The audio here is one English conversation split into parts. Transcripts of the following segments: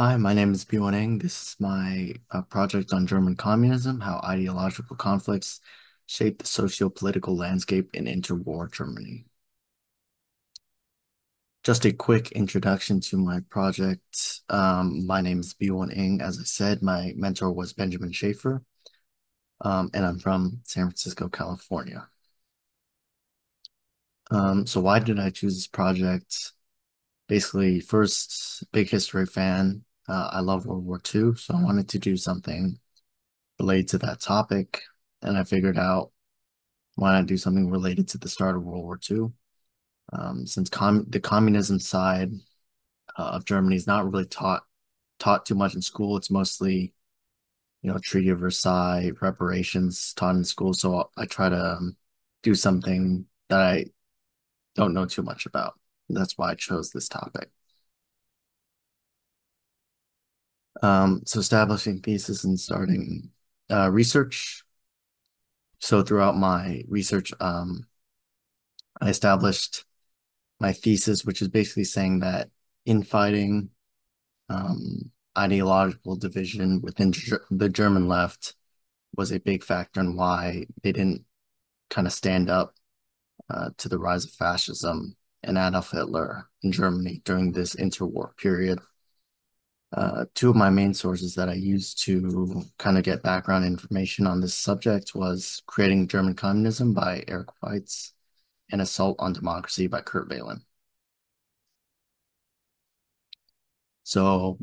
Hi, my name is Biwon Ng. This is my uh, project on German communism, how ideological conflicts shape the socio-political landscape in interwar Germany. Just a quick introduction to my project. Um, my name is Biwon Ng. As I said, my mentor was Benjamin Schaefer, um, and I'm from San Francisco, California. Um, so why did I choose this project? Basically, first, big history fan. Uh, I love World War II, so I wanted to do something related to that topic. And I figured out why not do something related to the start of World War II. Um, since com the communism side uh, of Germany is not really taught taught too much in school, it's mostly you know Treaty of Versailles, reparations taught in school. So I try to um, do something that I don't know too much about. That's why I chose this topic. Um, so establishing thesis and starting uh, research. So throughout my research, um, I established my thesis, which is basically saying that infighting, um, ideological division within the German left was a big factor in why they didn't kind of stand up uh, to the rise of fascism and Adolf Hitler in Germany during this interwar period. Uh, two of my main sources that I used to kind of get background information on this subject was Creating German Communism by Eric Weitz and Assault on Democracy by Kurt Weyland. So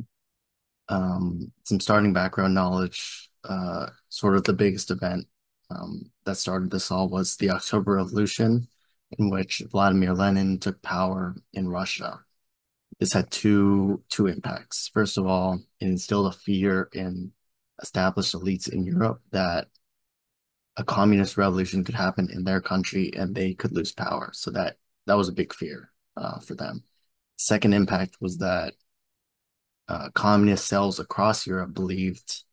um, some starting background knowledge, uh, sort of the biggest event um, that started this all was the October Revolution, in which Vladimir Lenin took power in Russia. This had two two impacts. First of all, it instilled a fear in established elites in Europe that a communist revolution could happen in their country and they could lose power. So that that was a big fear uh, for them. Second impact was that uh, communist cells across Europe believed,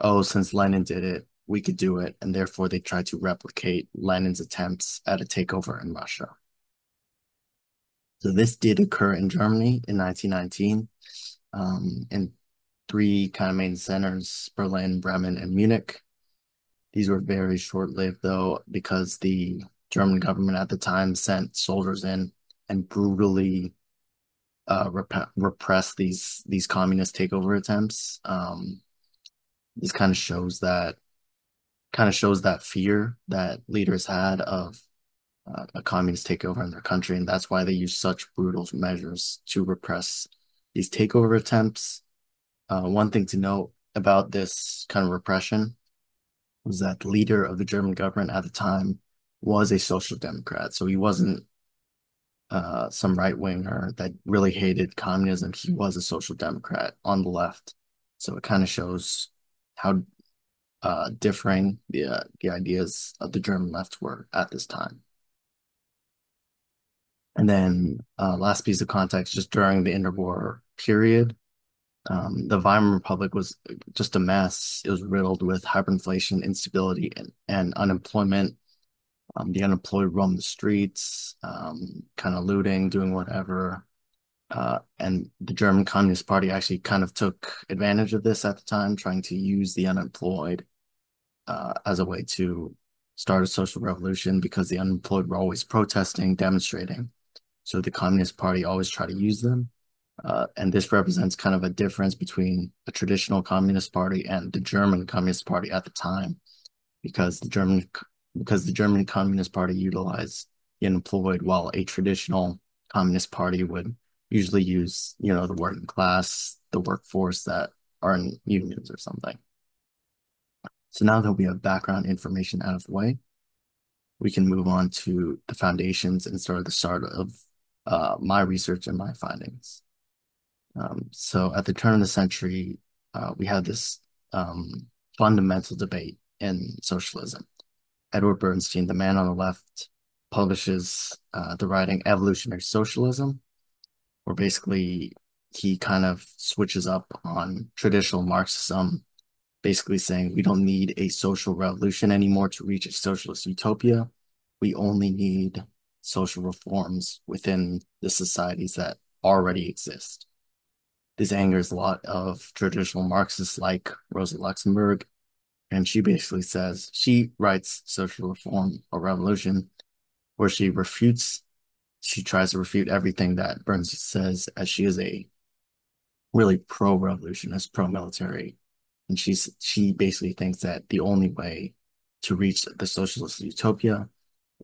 oh, since Lenin did it, we could do it, and therefore they tried to replicate Lenin's attempts at a takeover in Russia. So this did occur in Germany in 1919, um, in three kind of main centers, Berlin, Bremen, and Munich. These were very short-lived though, because the German government at the time sent soldiers in and brutally uh, rep repress these these communist takeover attempts. Um, this kind of shows that kind of shows that fear that leaders had of uh, a communist takeover in their country, and that's why they use such brutal measures to repress these takeover attempts. Uh, one thing to note about this kind of repression was that the leader of the German government at the time was a social democrat, so he wasn't uh, some right winger that really hated communism. He was a social democrat on the left. So it kind of shows how uh, differing the uh, the ideas of the German left were at this time. And then uh, last piece of context, just during the interwar period, um, the Weimar Republic was just a mess. It was riddled with hyperinflation, instability, and, and unemployment. Um, the unemployed roamed the streets, um, kind of looting, doing whatever. Uh, and the German Communist Party actually kind of took advantage of this at the time, trying to use the unemployed uh, as a way to start a social revolution because the unemployed were always protesting, demonstrating. So the Communist Party always tried to use them. Uh, and this represents kind of a difference between a traditional Communist Party and the German Communist Party at the time, because the German because the German Communist Party utilized the unemployed, while a traditional Communist Party would usually use, you know, the working class, the workforce that are in unions or something. So now that we have background information out of the way, we can move on to the foundations and start the start of uh, my research and my findings. Um, so at the turn of the century, uh, we had this um, fundamental debate in socialism. Edward Bernstein, the man on the left, publishes uh, the writing Evolutionary Socialism, where basically he kind of switches up on traditional Marxism, basically saying we don't need a social revolution anymore to reach a socialist utopia. We only need social reforms within the societies that already exist. this angers a lot of traditional Marxists like Rosa Luxemburg. And she basically says she writes Social Reform or Revolution, where she refutes, she tries to refute everything that Burns says, as she is a really pro-revolutionist, pro-military. And she's she basically thinks that the only way to reach the socialist utopia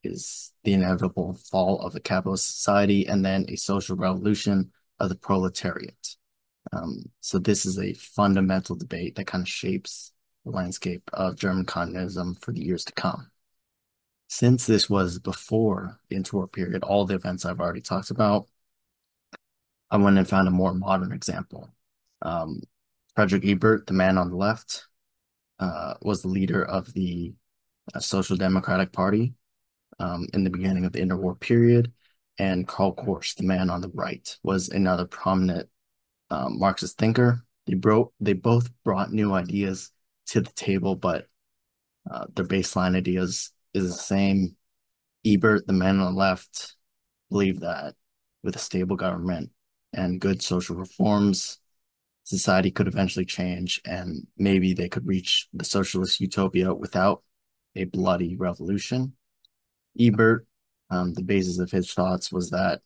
is the inevitable fall of the capitalist society and then a social revolution of the proletariat. Um, so this is a fundamental debate that kind of shapes the landscape of German communism for the years to come. Since this was before the interwar period, all the events I've already talked about, I went and found a more modern example. Um, Frederick Ebert, the man on the left, uh, was the leader of the uh, Social Democratic Party um, in the beginning of the interwar period. And Karl Korsch, the man on the right, was another prominent um, Marxist thinker. They brought they both brought new ideas to the table, but uh, their baseline ideas is the same. Ebert, the man on the left, believed that with a stable government and good social reforms, society could eventually change and maybe they could reach the socialist utopia without a bloody revolution. Ebert, um, the basis of his thoughts was that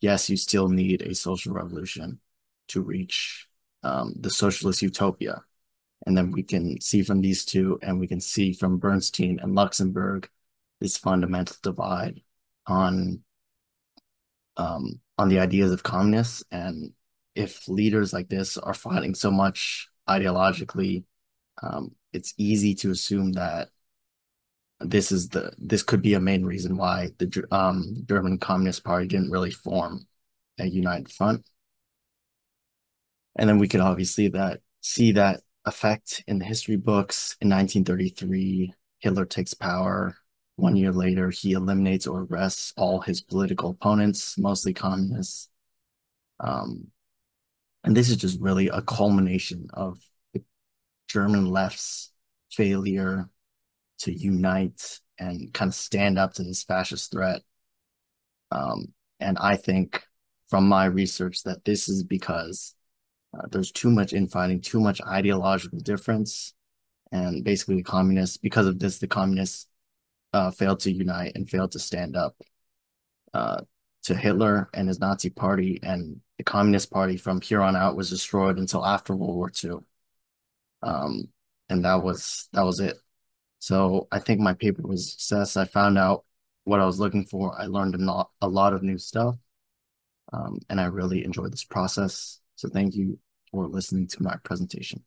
yes, you still need a social revolution to reach um, the socialist utopia. And then we can see from these two, and we can see from Bernstein and Luxemburg, this fundamental divide on um, on the ideas of communists. And if leaders like this are fighting so much ideologically, um, it's easy to assume that this is the this could be a main reason why the um, German Communist Party didn't really form a united front. And then we could obviously that see that effect in the history books. In 1933, Hitler takes power. One year later, he eliminates or arrests all his political opponents, mostly communists. Um, and this is just really a culmination of the German left's failure to unite and kind of stand up to this fascist threat. Um, and I think from my research that this is because uh, there's too much infighting, too much ideological difference. And basically, the communists, because of this, the communists uh, failed to unite and failed to stand up uh, to Hitler and his Nazi party. And the Communist Party from here on out was destroyed until after World War II. Um, and that was that was it. So I think my paper was success. I found out what I was looking for. I learned a lot, a lot of new stuff. Um, and I really enjoyed this process. So thank you for listening to my presentation.